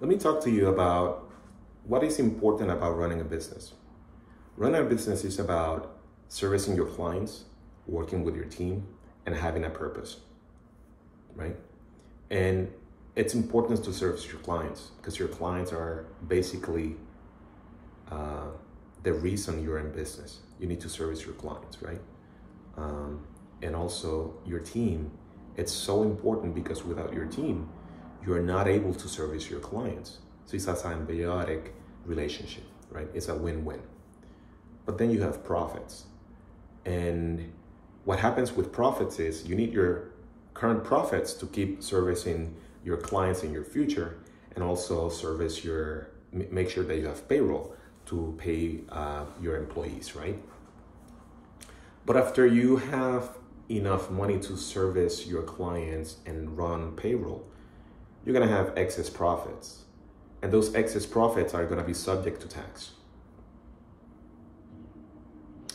let me talk to you about what is important about running a business. Running a business is about servicing your clients, working with your team, and having a purpose, right? And it's important to service your clients because your clients are basically uh, the reason you're in business. You need to service your clients, right? Um, and also your team. It's so important because without your team, you're not able to service your clients. So it's a symbiotic relationship, right? It's a win-win. But then you have profits. And what happens with profits is you need your current profits to keep servicing your clients in your future and also service your make sure that you have payroll to pay uh, your employees right but after you have enough money to service your clients and run payroll you're going to have excess profits and those excess profits are going to be subject to tax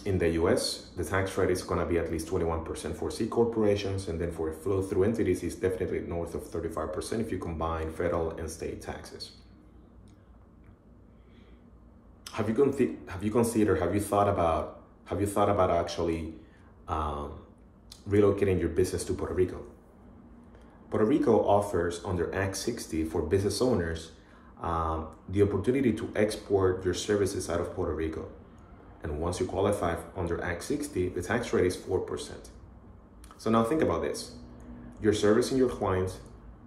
in the US, the tax rate is going to be at least 21% for C corporations, and then for flow through entities, it's definitely north of 35% if you combine federal and state taxes. Have you, have you considered, have you thought about, have you thought about actually um, relocating your business to Puerto Rico? Puerto Rico offers under Act 60 for business owners um, the opportunity to export your services out of Puerto Rico. And once you qualify under Act 60, the tax rate is 4%. So now think about this. You're servicing your clients,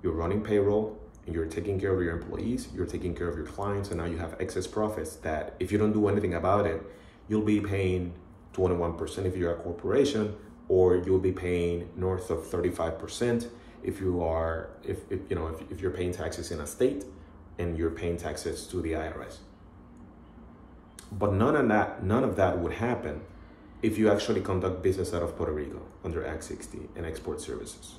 you're running payroll, and you're taking care of your employees, you're taking care of your clients, and now you have excess profits that if you don't do anything about it, you'll be paying 21% if you're a corporation, or you'll be paying north of 35% if you are if, if you know if, if you're paying taxes in a state and you're paying taxes to the IRS. But none of that, none of that would happen if you actually conduct business out of Puerto Rico under Act 60 and export services.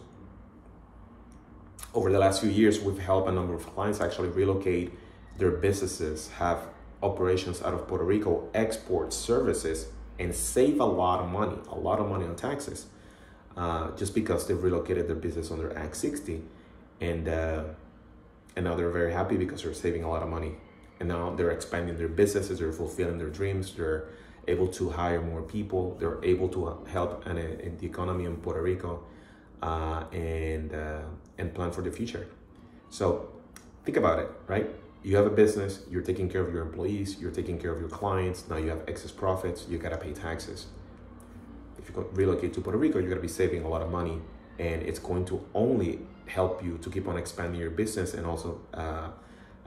Over the last few years, we've helped a number of clients actually relocate their businesses, have operations out of Puerto Rico, export services, and save a lot of money, a lot of money on taxes, uh, just because they've relocated their business under Act 60. And, uh, and now they're very happy because they're saving a lot of money. And now they're expanding their businesses they're fulfilling their dreams they're able to hire more people they're able to help in, in the economy in puerto rico uh, and uh, and plan for the future. So think about it right? You have a business you're taking care of your employees you're taking care of your clients now you have excess profits you got to pay taxes if you relocate to puerto rico you're going to be saving a lot of money and it's going to only help you to keep on expanding your business and also uh,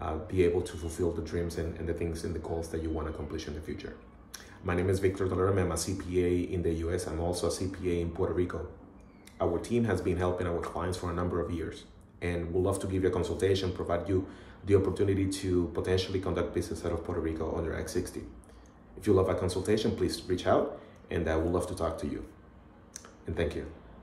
uh, be able to fulfill the dreams and, and, the things and the goals that you want to accomplish in the future. My name is Victor Delerme. I'm a CPA in the US. I'm also a CPA in Puerto Rico. Our team has been helping our clients for a number of years and we'd love to give you a consultation, provide you the opportunity to potentially conduct business out of Puerto Rico under Act 60. If you love a consultation, please reach out and I would love to talk to you. And thank you.